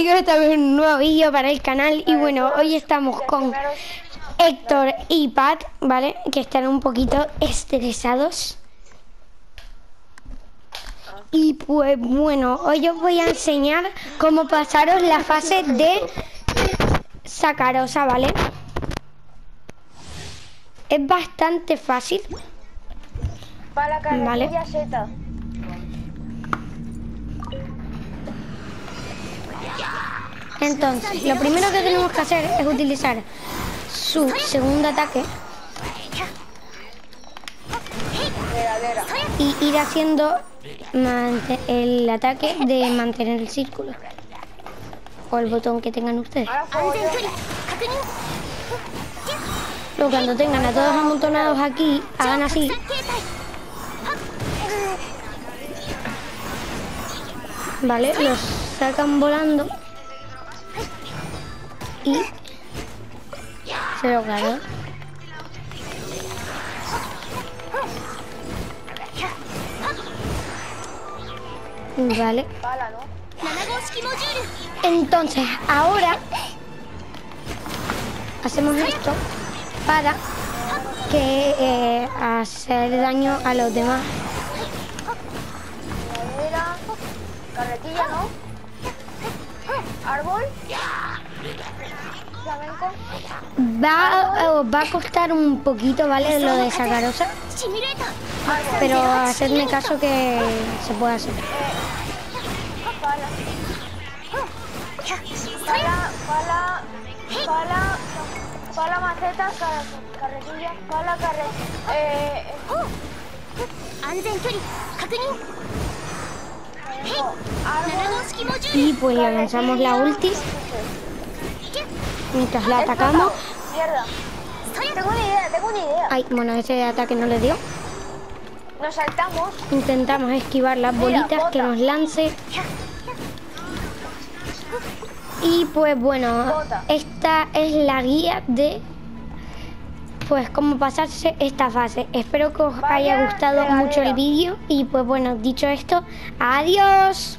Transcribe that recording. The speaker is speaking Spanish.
Chicos, estamos en un nuevo vídeo para el canal y bueno, hoy estamos con Héctor y Pat, ¿vale? Que están un poquito estresados. Y pues bueno, hoy os voy a enseñar cómo pasaros la fase de sacarosa, ¿vale? Es bastante fácil. Para la Vale. Z. Entonces, lo primero que tenemos que hacer es utilizar su segundo ataque y ir haciendo el ataque de mantener el círculo. O el botón que tengan ustedes. Luego cuando tengan a todos amontonados aquí, hagan así. Vale, los sacan volando. Y se lo cargan. Vale. Entonces, ahora hacemos esto para que eh, hacer daño a los demás. Carretilla, ¿no? Árbol. Va, os va a costar un poquito, ¿vale? Lo de sacarosa, pero hacedme caso que se puede hacer. Pala. Maceta, car- carretilla, pala, carretilla. Eh, eh. Y pues le lanzamos la ulti mientras la atacamos. Mierda. Tengo una idea, tengo una idea. Ay, bueno, ese ataque no le dio. Nos saltamos. Intentamos esquivar las bolitas que nos lance. Y pues bueno, Bota. esta es la guía de pues cómo pasarse esta fase. Espero que os haya gustado mucho el vídeo y pues bueno, dicho esto, adiós.